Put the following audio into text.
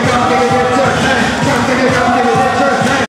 우리가 함께